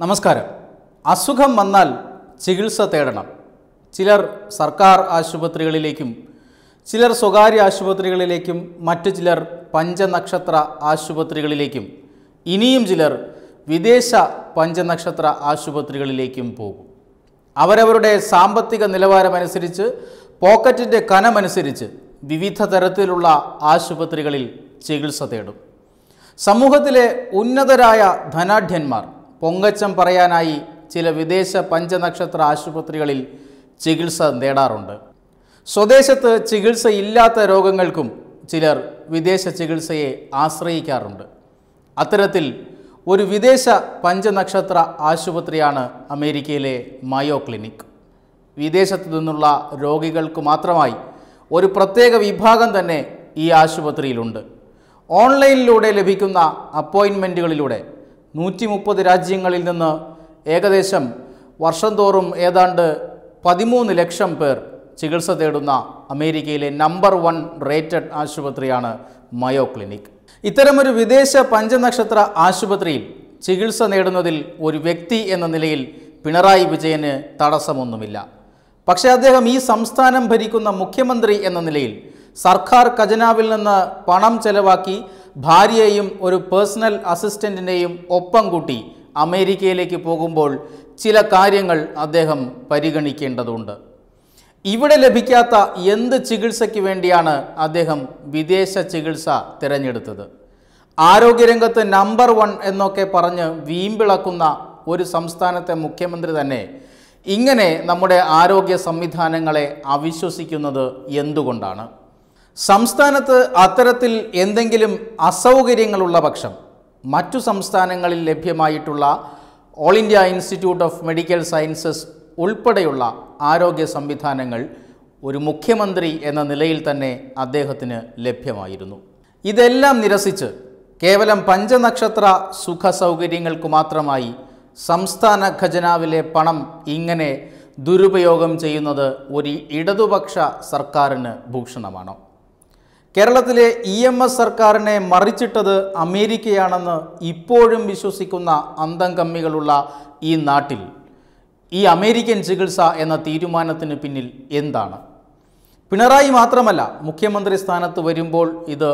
നമസ്കാരം. അസുഖം വന്നാൽ ചികിത്സ തേടണം. ചിലർ സർക്കാർ ആശുപത്രികളിലേക്കും ചിലർ സ്വകാര്യ ആശുപത്രികളിലേക്കും മറ്റു ചിലർ പഞ്ചനക്ഷത്ര ആശുപത്രികളിലേക്കും ഇനിയും ചിലർ വിദേശ പഞ്ചനക്ഷത്ര ആശുപത്രികളിലേക്കും പോകും. അവരവരുടെ സാമ്പത്തിക നിലവാരമനുസരിച്ച് പോക്കറ്റിന്റെ കനമനുസരിച്ച് വിവിധ തരത്തിലുള്ള ആശുപത്രികളിൽ ചികിത്സ തേടും. സമൂഹത്തിലെ ഉന്നതരായ ധനാഢ്യന്മാർ പൊങ്ങച്ചം പറയാനായി ചില വിദേശ പഞ്ചനക്ഷത്ര ആശുപത്രികളിൽ ചികിത്സ നേടാറുണ്ട്. സ്വദേശത്ത് ചികിത്സയില്ലാത്ത രോഗങ്ങൾക്കും ചിലർ വിദേശ ചികിത്സയെ ആശ്രയിക്കാറുണ്ട്. അത്തരത്തിൽ ഒരു വിദേശ പഞ്ചനക്ഷത്ര ആശുപത്രിയാണ് അമേരിക്കയിലെ മയോ ക്ലിനിക്. വിദേശത്തു നിന്നുള്ള രോഗികൾക്ക് മാത്രമായി ഒരു പ്രത്യേക വിഭാഗം തന്നെ ഈ ആശുപത്രിയിലുണ്ട്. ഓൺലൈനിലൂടെ ലഭിക്കുന്ന അപ്പോയിൻമെന്റുകളിലൂടെ നൂറ്റി മുപ്പത് രാജ്യങ്ങളിൽ നിന്ന് ഏകദേശം വർഷം തോറും ഏതാണ്ട് പതിമൂന്ന് ലക്ഷം പേർ ചികിത്സ തേടുന്ന അമേരിക്കയിലെ നമ്പർ വൺ റേറ്റഡ് ആശുപത്രിയാണ് മയോ ക്ലിനിക്. ഇത്തരമൊരു വിദേശ പഞ്ചനക്ഷത്ര ആശുപത്രിയിൽ ചികിത്സ നേടുന്നതിൽ ഒരു വ്യക്തി എന്ന നിലയിൽ പിണറായി വിജയന് തടസ്സമൊന്നുമില്ല. പക്ഷേ അദ്ദേഹം ഈ സംസ്ഥാനം ഭരിക്കുന്ന മുഖ്യമന്ത്രി എന്ന നിലയിൽ സർക്കാർ ഖജനാവിൽ നിന്ന് പണം ചെലവാക്കി ഭാര്യയെയും ഒരു പേഴ്സണൽ അസിസ്റ്റന്റിനെയും ഒപ്പം കൂട്ടി അമേരിക്കയിലേക്ക് പോകുമ്പോൾ ചില കാര്യങ്ങൾ അദ്ദേഹം പരിഗണിക്കേണ്ടതുണ്ട്. ഇവിടെ ലഭിക്കാത്ത എന്ത് ചികിത്സയ്ക്ക് വേണ്ടിയാണ് അദ്ദേഹം വിദേശ ചികിത്സ തിരഞ്ഞെടുത്തത്? ആരോഗ്യരംഗത്ത് നമ്പർ വൺ എന്നൊക്കെ പറഞ്ഞ് വീമ്പിളക്കുന്ന ഒരു സംസ്ഥാനത്തെ മുഖ്യമന്ത്രി തന്നെ ഇങ്ങനെ നമ്മുടെ ആരോഗ്യ സംവിധാനങ്ങളെ അവിശ്വസിക്കുന്നത് എന്തുകൊണ്ടാണ്? സംസ്ഥാനത്ത് അത്തരത്തിൽ എന്തെങ്കിലും അസൗകര്യങ്ങളുള്ള പക്ഷം മറ്റു സംസ്ഥാനങ്ങളിൽ ലഭ്യമായിട്ടുള്ള all India institute of medical sciences ഉൾപ്പെടെയുള്ള ആരോഗ്യ സംവിധാനങ്ങൾ ഒരു മുഖ്യമന്ത്രി എന്ന നിലയിൽ തന്നെ അദ്ദേഹത്തിന് ലഭ്യമായിരുന്നു. ഇതെല്ലാം നിരസിച്ച് കേവലം പഞ്ചനക്ഷത്ര സുഖ സൗകര്യങ്ങൾക്ക് മാത്രമായി സംസ്ഥാന ഖജനാവിലെ പണം ഇങ്ങനെ ദുരുപയോഗം ചെയ്യുന്നത് ഒരു ഇടതുപക്ഷ സർക്കാരിന് ഭൂഷണമാണോ? കേരളത്തിലെ ഇ എം എസ് സർക്കാരിനെ മറിച്ചിട്ടത് അമേരിക്കയാണെന്ന് ഇപ്പോഴും വിശ്വസിക്കുന്ന അന്തം കമ്മികളുള്ള ഈ നാട്ടിൽ ഈ അമേരിക്കൻ ചികിത്സ എന്ന തീരുമാനത്തിന് പിന്നിൽ എന്താണ്? പിണറായി മാത്രമല്ല മുഖ്യമന്ത്രി സ്ഥാനത്ത് വരുമ്പോൾ ഇത്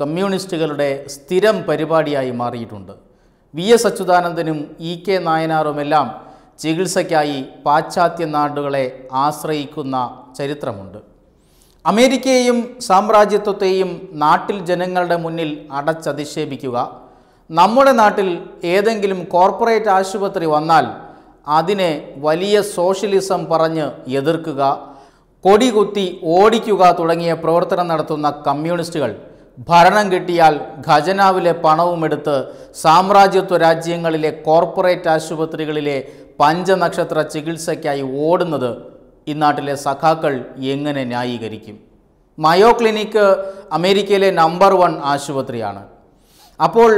കമ്മ്യൂണിസ്റ്റുകളുടെ സ്ഥിരം പരിപാടിയായി മാറിയിട്ടുണ്ട്. വി എസ് അച്യുതാനന്ദനും ഇ കെ നായനാറുമെല്ലാം ചികിത്സയ്ക്കായി പാശ്ചാത്യ നാടുകളെ ആശ്രയിക്കുന്ന ചരിത്രമുണ്ട്. അമേരിക്കയെയും സാമ്രാജ്യത്വത്തെയും നാട്ടിൽ ജനങ്ങളുടെ മുന്നിൽ അടച്ചധിക്ഷേപിക്കുക. നമ്മുടെ നാട്ടിൽ ഏതെങ്കിലും കോർപ്പറേറ്റ് ആശുപത്രി വന്നാൽ അതിനെ വലിയ സോഷ്യലിസം പറഞ്ഞ് എതിർക്കുക. കൊടി കുത്തി ഓടിക്കുക തുടങ്ങിയ പ്രവർത്തനം നടത്തുന്ന കമ്മ്യൂണിസ്റ്റുകൾ ഭരണം കിട്ടിയാൽ ഖജനാവിലെ പണവും എടുത്ത് സാമ്രാജ്യത്വ രാജ്യങ്ങളിലെ കോർപ്പറേറ്റ് ആശുപത്രികളിലെ പഞ്ചനക്ഷത്ര ചികിത്സയ്ക്കായി ഓടുന്നത് ഇന്നാട്ടിലെ സഖാക്കൾ എങ്ങനെ ന്യായീകരിക്കും? മയോ ക്ലിനിക്ക് അമേരിക്കയിലെ നമ്പർ വൺ ആശുപത്രിയാണ്. അപ്പോൾ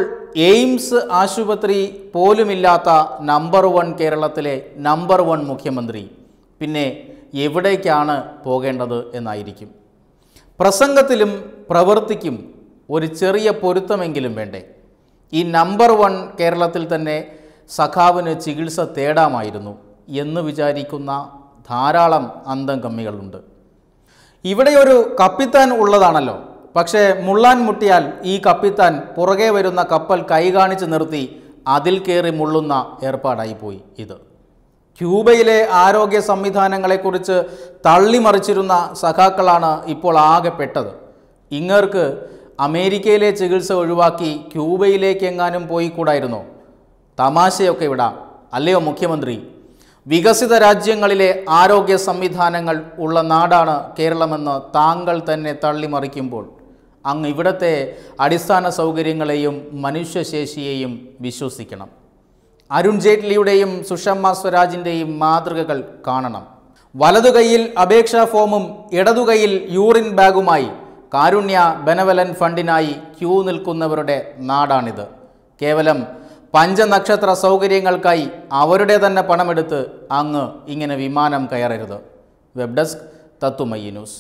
എയിംസ് ആശുപത്രി പോലുമില്ലാത്ത നമ്പർ വൺ കേരളത്തിലെ നമ്പർ വൺ മുഖ്യമന്ത്രി പിന്നെ എവിടേക്കാണ് പോകേണ്ടത് എന്നായിരിക്കും. പ്രസംഗത്തിലും പ്രവൃത്തിക്കും ഒരു ചെറിയ പൊരുത്തമെങ്കിലും വേണ്ടേ? ഈ നമ്പർ വൺ കേരളത്തിൽ തന്നെ സഖാവിന് ചികിത്സ തേടാമായിരുന്നു എന്ന് വിചാരിക്കുന്ന ധാരാളം അന്തം കമ്മികളുണ്ട്. ഇവിടെ ഒരു കപ്പിത്താൻ ഉള്ളതാണല്ലോ. പക്ഷേ മുള്ളാൻ മുട്ടിയാൽ ഈ കപ്പിത്താൻ പുറകെ വരുന്ന കപ്പൽ കൈ കാണിച്ച് നിർത്തി അതിൽ കയറി മുള്ളുന്ന ഏർപ്പാടായിപ്പോയി ഇത്. ക്യൂബയിലെ ആരോഗ്യ സംവിധാനങ്ങളെക്കുറിച്ച് തള്ളിമറിച്ചിരുന്ന സഖാക്കളാണ് ഇപ്പോൾ ആകെ പെട്ടത്. ഇങ്ങർക്ക് അമേരിക്കയിലെ ചികിത്സ ഒഴിവാക്കി ക്യൂബയിലേക്ക് എങ്ങാനും പോയി തമാശയൊക്കെ വിടാം. അല്ലയോ മുഖ്യമന്ത്രി? വികസിത രാജ്യങ്ങളിലെ ആരോഗ്യ സംവിധാനങ്ങൾ ഉള്ള നാടാണ് കേരളമെന്ന് താങ്കൾ തന്നെ തള്ളിമറിക്കുമ്പോൾ അങ്ങ് ഇവിടത്തെ അടിസ്ഥാന സൗകര്യങ്ങളെയും മനുഷ്യശേഷിയെയും വിശ്വസിക്കണം. അരുൺ ജെയ്റ്റ്ലിയുടെയും സുഷമ സ്വരാജിന്റെയും മാതൃകകൾ കാണണം. വലതു കൈയിൽ അപേക്ഷാ ഫോമും ഇടതു കൈയിൽ യൂറിൻ ബാഗുമായി കാരുണ്യ ബെനവലൻ ഫണ്ടിനായി ക്യൂ നിൽക്കുന്നവരുടെ നാടാണിത്. കേവലം പഞ്ചനക്ഷത്ര സൗകര്യങ്ങൾക്കായി അവരുടെ തന്നെ പണമെടുത്ത് അങ്ങ് ഇങ്ങനെ വിമാനം കയറരുത്. Web desk Tatwamayi news.